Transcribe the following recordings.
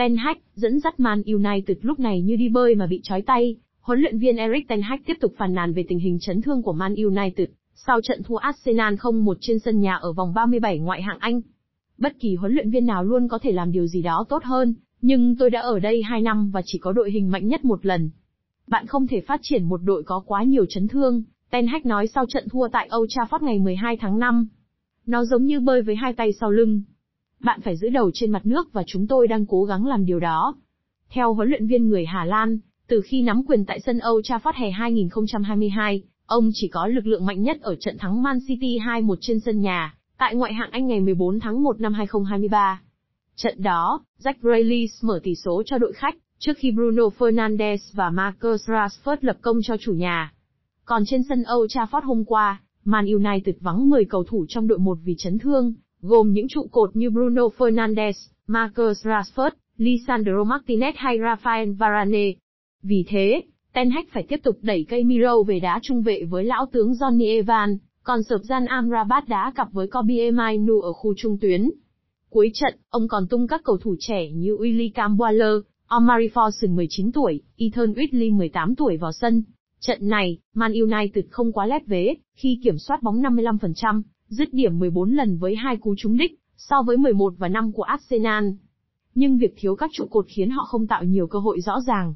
Ten Hag, dẫn dắt Man United lúc này như đi bơi mà bị trói tay, huấn luyện viên Erik Ten Hag tiếp tục phàn nàn về tình hình chấn thương của Man United, sau trận thua Arsenal 0-1 trên sân nhà ở vòng 37 ngoại hạng Anh. Bất kỳ huấn luyện viên nào luôn có thể làm điều gì đó tốt hơn, nhưng tôi đã ở đây 2 năm và chỉ có đội hình mạnh nhất một lần. Bạn không thể phát triển một đội có quá nhiều chấn thương, Ten Hag nói sau trận thua tại Old Trafford ngày 12 tháng 5. Nó giống như bơi với hai tay sau lưng. Bạn phải giữ đầu trên mặt nước và chúng tôi đang cố gắng làm điều đó. Theo huấn luyện viên người Hà Lan, từ khi nắm quyền tại sân Âu Trafford hè 2022, ông chỉ có lực lượng mạnh nhất ở trận thắng Man City 2-1 trên sân nhà, tại ngoại hạng Anh ngày 14 tháng 1 năm 2023. Trận đó, Jack Grealish mở tỷ số cho đội khách, trước khi Bruno Fernandes và Marcus Rashford lập công cho chủ nhà. Còn trên sân Old Trafford hôm qua, Man United vắng 10 cầu thủ trong đội một vì chấn thương, gồm những trụ cột như Bruno Fernandes, Marcus Rashford, Lisandro Martinez hay Rafael Varane. Vì thế, Ten Hag phải tiếp tục đẩy cây Miro về đá trung vệ với lão tướng Johnny Evans, còn Sợp Amrabat đá cặp với Kobe Mainu ở khu trung tuyến. Cuối trận, ông còn tung các cầu thủ trẻ như Willy Camboiler, Omari Forson 19 tuổi, Ethan Whitley 18 tuổi vào sân. Trận này, Man United không quá lép vế, khi kiểm soát bóng 55%, dứt điểm 14 lần với hai cú trúng đích, so với 11 và 5 của Arsenal. Nhưng việc thiếu các trụ cột khiến họ không tạo nhiều cơ hội rõ ràng.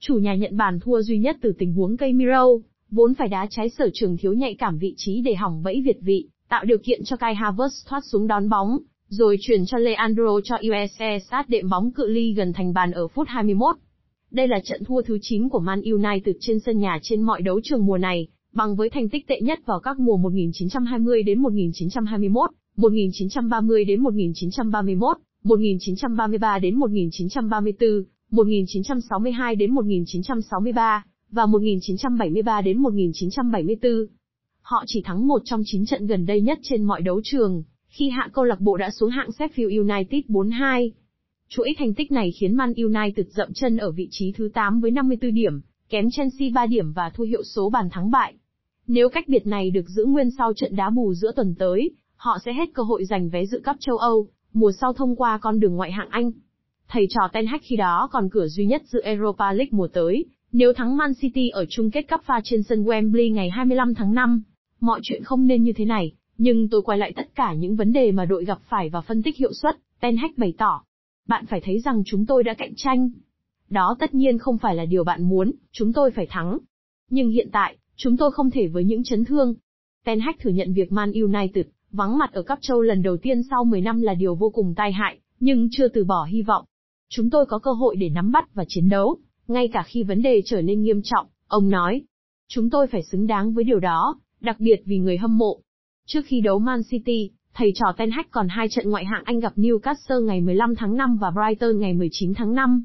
Chủ nhà nhận bàn thua duy nhất từ tình huống cây Miro, vốn phải đá trái sở trường thiếu nhạy cảm vị trí để hỏng bẫy Việt vị, tạo điều kiện cho Kai Havertz thoát xuống đón bóng, rồi chuyển cho Leandro cho USE sát đệm bóng cự ly gần thành bàn ở phút 21. Đây là trận thua thứ 9 của Man United trên sân nhà trên mọi đấu trường mùa này, bằng với thành tích tệ nhất vào các mùa 1920 đến 1921, 1930 đến 1931, 1933 đến 1934, 1962 đến 1963 và 1973 đến 1974. Họ chỉ thắng một trong 9 trận gần đây nhất trên mọi đấu trường, khi hạ câu lạc bộ đã xuống hạng Sheffield United 4-2. Chuỗi thành tích này khiến Man United dậm chân ở vị trí thứ 8 với 54 điểm, kém Chelsea 3 điểm và thua hiệu số bàn thắng bại. Nếu cách biệt này được giữ nguyên sau trận đá bù giữa tuần tới, họ sẽ hết cơ hội giành vé dự cấp châu Âu, mùa sau thông qua con đường ngoại hạng Anh. Thầy trò Ten Hag khi đó còn cửa duy nhất dự Europa League mùa tới, nếu thắng Man City ở chung kết cắp pha trên sân Wembley ngày 25 tháng 5, mọi chuyện không nên như thế này, nhưng tôi quay lại tất cả những vấn đề mà đội gặp phải và phân tích hiệu suất, Ten Hag bày tỏ. Bạn phải thấy rằng chúng tôi đã cạnh tranh. Đó tất nhiên không phải là điều bạn muốn, chúng tôi phải thắng. Nhưng hiện tại, chúng tôi không thể với những chấn thương. Ten Hag thừa nhận việc Man United vắng mặt ở cấp châu lần đầu tiên sau 10 năm là điều vô cùng tai hại, nhưng chưa từ bỏ hy vọng. Chúng tôi có cơ hội để nắm bắt và chiến đấu, ngay cả khi vấn đề trở nên nghiêm trọng, ông nói. Chúng tôi phải xứng đáng với điều đó, đặc biệt vì người hâm mộ. Trước khi đấu Man City, thầy trò Ten Hag còn hai trận ngoại hạng Anh gặp Newcastle ngày 15 tháng 5 và Brighton ngày 19 tháng 5.